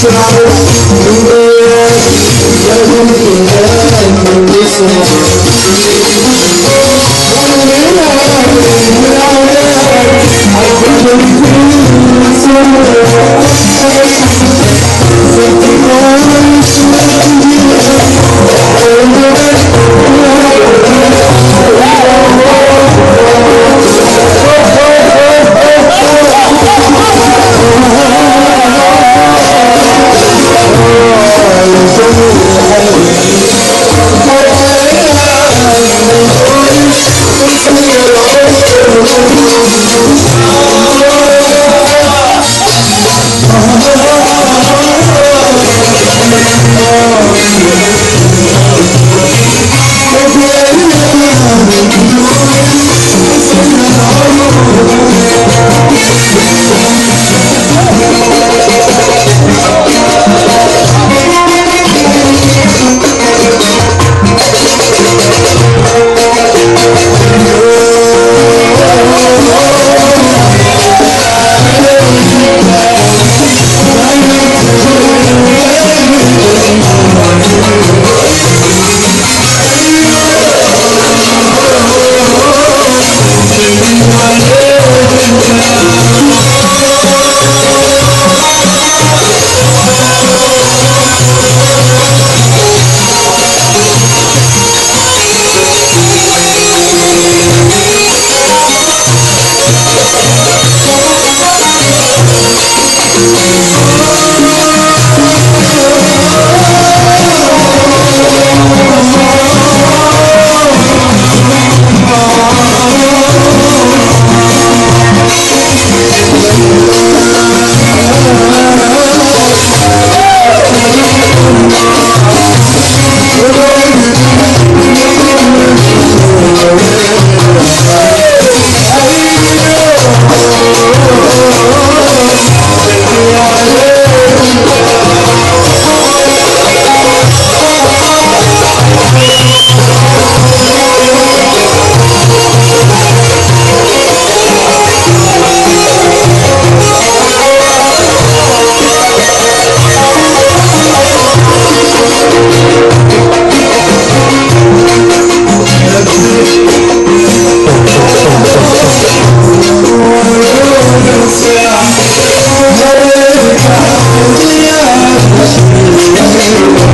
Thank you. Oh you.